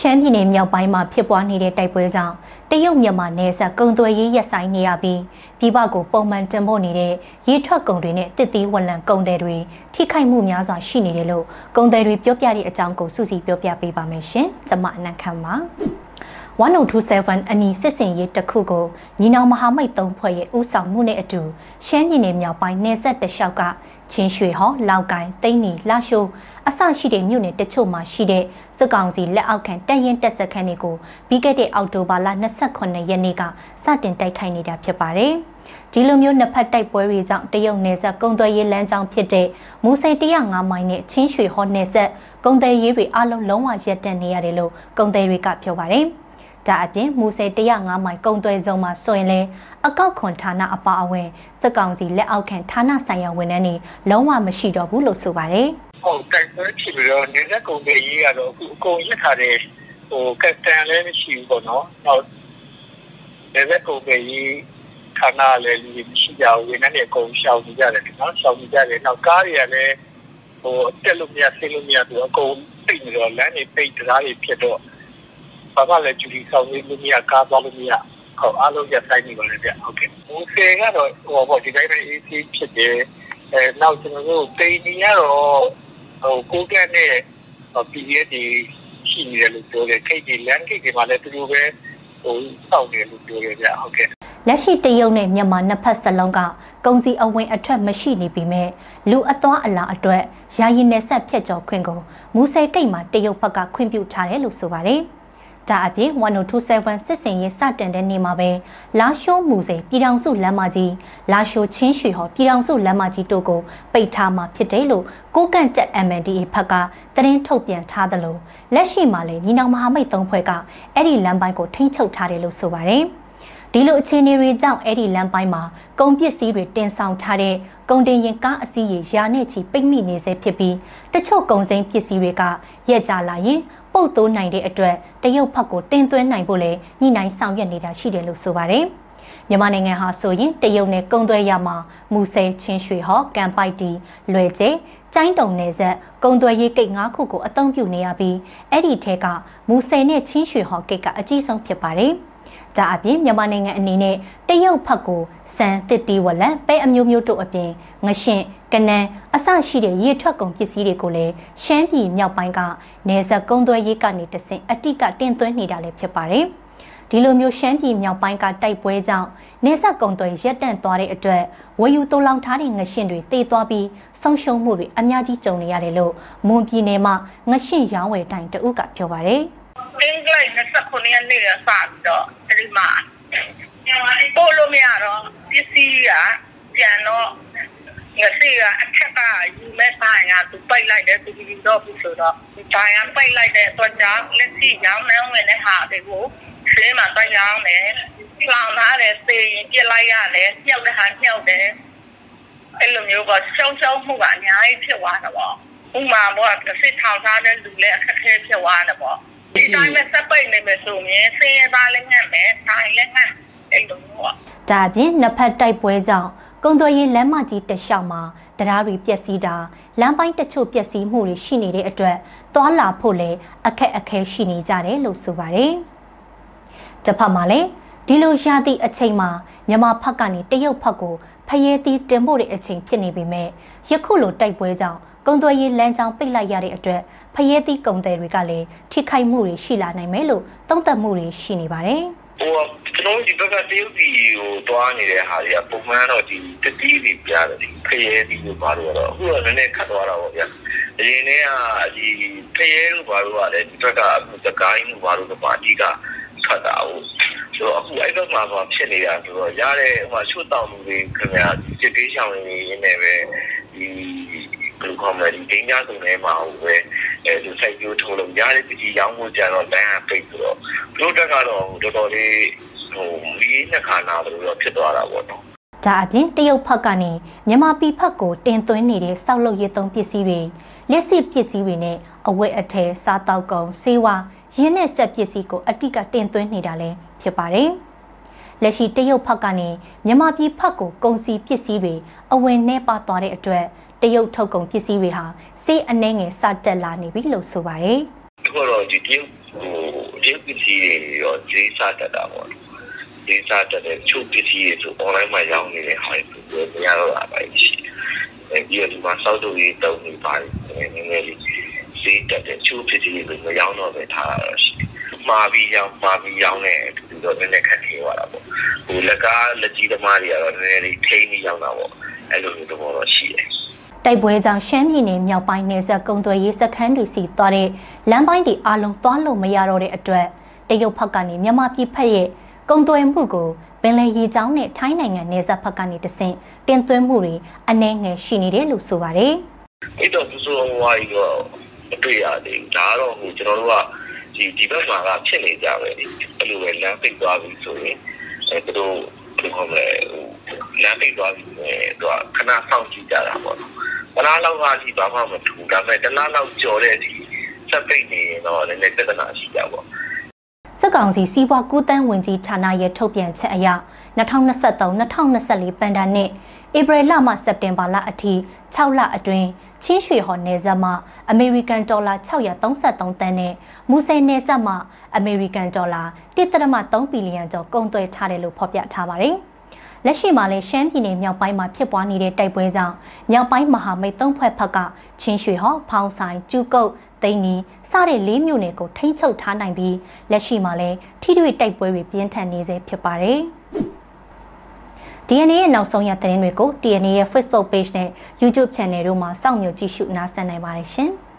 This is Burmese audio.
ရှမ်းပြည်နယ်မြောက်ပိုင်းမှာဖြစ်ပွားနေတဲ့တိုက်ပွဲကြောင့်တရုတ်မြန်မာနယ်စပ်ကုံသွယ်ရေးရပ်ဆိုင်နေရပြီးပြည်ပကိုပုံမှန်တင်ပို့နေတဲ့ရေထွက်ကုန်တွေနဲ့တစ်သီးဝလံကုန်တယ်တွေထိခိုက်မှုများစွာရှိနေတယ်လို့ကုန်တယ်တွေပြောပြတဲ့အကြောင်းကိုစုစည်းပြောပြပေးပါမယ်ရှင်။ကျွန်မအနက်ခမ်းပါ။ 1027အမည်စစ်စင်ရေးတစ်ခုကိုညီနောင်မဟာမိတ်သုံးဖွဲ့ရဲ့ဥဆောင်မှုနဲ့အတူရှမ်းပြည်နယ်မြောက်ပိုင်းနယ်စပ်တလျှောက်ကချင်းရွှေဟောလောက်ကိုင်းတိန်းနီလှရှိုးအစရှိတဲ့မြို့နယ်တချို့မှာရှိတဲ့စစ်ကောင်စီလက်အောက်ခံတပ်ရင်တပ်စခန်းတွေကိုပြီးခဲ့တဲ့အောက်တိုဘာလ28ရက်နေ့ကစတင်တိုက်ခိုက်နေတာဖြစ်ပါတယ်။ဒီလိုမျိုးနှစ်ဖက်တိုက်ပွဲတွေကြောင့်တရုတ်နယ်စပ်ကုံသွယ်ရေးလမ်းကြောင်းဖြစ်တဲ့မူစိန်105မိုင်နဲ့ချင်းရွှေဟောနယ်စပ်ကုံသွယ်ရေးတွေအလုံးလုံးဝရပ်တန့်နေရတယ်လို့ကုံသွယ်တွေကပြောပါတယ်။ ဒါအပြင်မူဆယ်105မိုင်ကုံသွဲစုံမှာဆိုရင်လည်းအကောက်ခွန်ဌာနအပါအဝင်စက်ကောင်စီလက်အောက်ခံဌာနဆိုင်ရာဝန်ထမ်းတွေလုံးဝမရှိတော့ဘူးလို့ဆိုပါတယ်။ဟုတ်တိုက်ပွဲဖြစ်ပြီးတော့နေလက်ကုံသွဲရေးကတော့အခုအကုန်ရထားတဲ့ဟိုကက်တန်လည်းမရှိဘူးပေါ့နော်။နောက်နေလက်ကုံသွဲရေးဌာနလည်းလူမရှိကြဘူးဝန်ထမ်းတွေအကုန်ရှောင်နေကြတယ်နော်။ရှောင်နေကြတယ်နောက်ကားတွေကလည်းဟိုတက်လို့မရဆင်းလို့မရသူအကုန်ပိတ်နေတော့လမ်းတွေပိတ်တရားတွေဖြစ်တော့ ဘာမှလည်းကျူလီဆောင်နေလို့မရကားသွားလို့မရဟောအားလုံးရဆိုင်နေပါလေဗျဟုတ်ကဲ့ဘူဆေကတော့ဟောပေါ့ဒီတိုင်းပဲ AC ဖြစ်တယ်အဲနောက်ကျွန်တော်တို့တိန်နီကတော့ဟိုကိုကက်နဲ့ PDF တွေရှိနေတယ်လို့ပြောတယ်ခိတ်ဒီ land ခိတ်ဒီမှာလည်းသူတို့ပဲဟိုစောင့်တယ်လို့ပြောတယ်ဗျဟုတ်ကဲ့လက်ရှိတရုတ်နဲ့မြန်မာနှစ်ဖက်စလုံးကကုန်စည်အဝင်အထွက်မရှိနေပြီမဲ့လူအသွားအလာအတွက်ယာယီနယ်ဆက်ဖြတ်ကျော်ခွင့်ကိုမူဆယ်ကိတ်မှာတရုတ်ဘက်ကခွင့်ပြုထားတယ်လို့ဆိုပါတယ်။ ဒါအပြင်1027စစ်စင်ရေးစတင်တဲ့နေ့မှာပဲလာရှိုးမူစိန်ပြည်ထောင်စုလမ်းမကြီးလာရှိုးချင်းရွှေဟော်ပြည်ထောင်စုလမ်းမကြီးတို့ကိုပိတ်ထားမှာဖြစ်တယ်လို့ကိုကန့်တက် MNDA ဖက်ကသတင်းထုတ်ပြန်ထားသလိုလက်ရှိမှာလည်းညီနောင်မဟာမိတ်သုံးဖွဲ့ကအဲ့ဒီလမ်းပိုင်းကိုထိန်းချုပ်ထားတယ်လို့ဆိုပါတယ်ဒီလိုအခြေအနေတွေကြောင့်အဲ့ဒီလမ်းပိုင်းမှာကုန်ပစ္စည်းတွေတင်ဆောင်ထားတဲ့ကုန်တင်ရင်ကားအစီးရေရာနဲ့ချီပိတ်မိနေစေဖြစ်ပြီးတချို့ကုန်စိမ်းပစ္စည်းတွေကရက်ကြလာရင် ပုတ်သိုးနိုင်တဲ့အတွက်တရုတ်ဘက်ကိုတင်သွင်းနိုင်ဖို့လည်းညှိနှိုင်းဆောင်ရွက်နေတာရှိတယ်လို့ဆိုပါတယ်။မြန်မာနိုင်ငံဟာဆိုရင်တရုတ်နဲ့ကုန်သွယ်ရမှာမူဆယ်ချင်းရွှေဟော့ကံပိုက်တီလွယ်ကျဲကျိုင်းတုံနယ်ဆက်ကုန်သွယ်ရေးကိတ်၅ခုကိုအသုံးပြုနေရပြီးအဲ့ဒီထဲကမူဆယ်နဲ့ချင်းရွှေဟော့ကိတ်ကအကြီးဆုံးဖြစ်ပါတယ်။ ဒါအပြင်မြန်မာနိုင်ငံအနေနဲ့တရုတ်ဖက်ကိုစံတစ်တီဝလံပဲအမျိုးမျိုးတို့အပြင်ငရှင်ကနန်းအစရှိတဲ့ရေထွက်ကုန်ပစ္စည်းတွေကိုလည်းရှမ်းပြည်မြောက်ပိုင်းကနေဆက်ကုန်းသွဲရေးကနေတဆင့်အတိကတင်သွင်းနေတာလည်းဖြစ်ပါတယ်။ဒီလိုမျိုးရှမ်းပြည်မြောက်ပိုင်းကတိုက်ပွဲကြောင့်နေဆက်ကုံသွဲရက်တန့်သွားတဲ့အတွက်ဝယ်ယူတိုးလောင်ထားတဲ့ငရှင်တွေတေသွားပြီးဆုံးရှုံးမှုတွေအများကြီးကြုံနေရတယ်လို့မွန်ပြည်နယ်မှာငရှင်ရောင်းဝယ်တိုင်းတဦးကပြောပါတယ်။အင်္ဂလိပ်29ရက်နေ့ကစပြီးတော့ ဒီမှာပို့လို့မရတော့ပစ္စည်းကပြန်တော့ငါစီကအထက်ကယူမဲ့ဆိုင်ကသူပိတ်လိုက်တယ်သူပြီးတော့ဘူးဆိုတော့ဆိုင်ကပိတ်လိုက်တဲ့အတွက်ကြောင့်လက်ရှိရောင်းနှမ်းဝင်တဲ့ဟာတွေကိုရှင်းမှတော့ရောင်းတယ်လောင်ထားတယ်သေရင်ပြစ်လိုက်ရတယ်ညှောက်တဲ့ဟာညှောက်တယ်အဲ့လိုမျိုးကရှုံးရှုံးမှုကအများကြီးဖြစ်သွားတာပေါ့ဥမာပေါ့တစ်စစ်ထောင်ထားတဲ့လူလည်းအခက်အခဲဖြစ်သွားတယ်ပေါ့ ဒီတိုင်းနဲ့စက်ပိတ်နေမယ်ဆိုရင်ဆင်းရဲသားလည်းငတ်မယ်၊တိုင်းလည်းငတ်အဲ့လိုမျိုးပေါ့။ဒါအပြင်နှစ်ဖက်တိုက်ပွဲကြောင့်ကုံသွယ်ရေးလမ်းမကြီးတလျှောက်မှာတရားတွေပျက်စီးတာလမ်းပိုင်းတချို့ပျက်စီးမှုတွေရှိနေတဲ့အတွက်သွာလာဖို့လည်းအခက်အခဲရှိနေကြတယ်လို့ဆိုပါတယ်။တစ်ဖက်မှာလည်းဒီလိုရာသီအချိန်မှာမြန်မာဖက်ကနေတရုတ်ဖက်ကို ဖယဲသီးတင်ဖို့တဲ့အချိန်ဖြစ်နေပေမဲ့ယခုလိုတိုက်ပွဲကြောင့်ကုံသွယ်ရေးလမ်းကြောင်းပိတ်လိုက်ရတဲ့အတွက်ဖရဲသီးကုံတယ်တွေကလည်းထိခိုက်မှုတွေရှိလာနိုင်မယ်လို့သုံးသပ်မှုတွေရှိနေပါတယ်ဟိုကျွန်တော်ဒီဘက်ကတရုတ်ပြည်ကိုတွားနေတဲ့ဟာတွေကပုံမှန်တော့ဒီတတိတွေပြတယ်ဒီဖရဲသီးကိုပါတော့အခုတော့နည်းနည်းခတ်သွားတာပေါ့ဗျာအရင်တည်းကဒီဖရဲတို့ဘာလို့ကလည်းဒီဘက်ကအခုစကိုင်းတို့ဘာလို့ကပါအဓိကထွက်တာဟုတ် ဆိုတော့အခုအဲ့ဘက်မှာဖြစ်နေတာဆိုတော့ရတဲ့ဟိုမှာချွတ်တောင်မှုတွေခင်ဗျာစစ်သေးရှောင်နေနေပဲဒီဘယ်လိုခေါ်မလဲဒီဒိန်းကြစုံထဲမှာဟိုပဲအဲဒီစိုက်ပျိုးထုတ်လို့ရတဲ့ပစ္စည်းရောင်းဖို့ကြတော့လမ်းပိတ်ဆိုတော့သူတို့တက်ကတော့တော်တော်လေးဟိုလီးနှစ်ခါနာလို့တော့ဖြစ်သွားတာပေါ့နော်ဒါအပြင်တရုတ်ဖက်ကနေမြန်မာပြည်ဖက်ကိုတင်သွင်းနေတဲ့စောက်လုပ်ရည်သုံးပစ္စည်းတွေလက်စစ်ပစ္စည်းတွေနဲ့အဝတ်အထည်စားတောက်ကုန်ဆေးဝါးရင်းနဲ့ဆက်ပစ္စည်းကိုအတိကတင်သွင်းနေတာလည်း ဖြစ်ပါတယ်။လက်ရှိတရုတ်ဖက်ကနေမြန်မာပြည်ဖက်ကိုကုန်စည်ပစ္စည်းတွေအဝင်နှဲပါသွားတဲ့အတွက်တရုတ်ထုတ်ကုန်ပစ္စည်းတွေဟာစေးအနှဲငယ်စတက်လာနေပြီလို့ဆိုပါတယ်။ဒီကတော့ဒီတရုတ်ဟိုဒီပစ္စည်းတွေရောဈေးစားတတ်တာပေါ့ဈေးစားတတ်တဲ့ချုပ်ပစ္စည်းတွေဆို online မှာရောင်းနေတဲ့ဟာတွေမရတော့တာပဲရှိတယ်ပြီးတော့ဒီမှာစောက်တူရေးတုံးနေပါတယ်နည်းနည်းလေးဈေးတက်တဲ့ချုပ်ပစ္စည်းတွေမရောင်းတော့ပဲထားရရှိတယ်မှာပြီးရောင်းမှာပြီးရောင်းတဲ့ ဒီတော့နည်းနည်းခက်ခဲသွားတာပေါ့ဟိုလက်ကားလက်ကြီးသမားတွေကတော့နည်းနည်းလေးထိန်းပြီးရောင်းတာပေါ့အဲ့လိုမျိုးတော့ရှိတယ်တိုက်ပွဲကြောင့်ရှမ်းပြည်နယ်မြောက်ပိုင်းနယ်စပ်ကုံသွယ်ရေးစခန်းတွေစီသွားတဲ့လမ်းပိုင်းတွေအလုံးသွားလို့မရတော့တဲ့အတွက်တရုတ်ဘက်ကနေမြန်မာပြည်ဖက်ရဲ့ကုံသွယ်မှုကိုပင်လယ်ရေကြောင်းနဲ့ထိုင်းနိုင်ငံနယ်စပ်ဘက်ကနေတဆင့်တင်သွင်းမှုတွေအနှဲငယ်ရှိနေတယ်လို့ဆိုပါတယ်။အဲ့တော့သူဆိုဟိုဟာရောမတွေ့ရသေးဘူး။ဒါကတော့ဟိုကျွန်တော်တို့က ဒီဒီဘက်မှာကဖြစ်နေကြပဲလေ။အဲ့လိုပဲလမ်းပိတ်သွားပြီဆိုရင်အဲသူတို့ဘယ်လိုခေါ်မလဲဟိုလမ်းပိတ်သွားပြီဆိုရင်သူကခဏစောင့်ကြည့်ကြတာပေါ့နော်။တလားလောက်ကဒီဘာမှမထူဒါပေမဲ့တလားလောက်ကြော်တဲ့အထိစက်ပိတ်နေရင်တော့လည်းပြဿနာရှိကြပါစစ်ကောင်စီစီးပွားကူးတန်းဝင်ကြီးဌာနရဲ့ထုတ်ပြန်ချက်အရ2023-2024ပန်ဒါနှစ်ဧပြီလမှစက်တင်ဘာလအထိ6လအတွင်း ချင်းရွှေဟော်နယ်စပ်မှအမေရိကန်ဒေါ်လာ633တန်းနဲ့မူဆယ်နယ်စပ်မှအမေရိကန်ဒေါ်လာ1.3ဘီလီယံကျော်ကုန်သွယ်ထားတယ်လို့ဖော်ပြထားပါတယ်။လက်ရှိမှာလည်းရှမ်းပြည်နယ်မြောက်ပိုင်းမှာဖြစ်ပွားနေတဲ့တိုက်ပွဲကြောင့်မြောက်ပိုင်းမဟာမိတ်သုံးဖွဲ့ဖက်ကချင်းရွှေဟော်ဖောင်းဆိုင်ကျူကုတ်သိန်းနီစတဲ့လေးမြို့နယ်ကိုထိန်းချုပ်ထားနိုင်ပြီးလက်ရှိမှာလည်းထိတွေ့တိုက်ပွဲတွေပြင်းထန်နေစေဖြစ်ပါတယ်။ DNA ရဲ့နောက်ဆုံးရသတင်းတွေကို DNA ရဲ့ Facebook Page နဲ့ YouTube Channel တို့မှာစောင့်မျှော်ကြည့်ရှုနားဆင်နိုင်ပါတယ်ရှင်။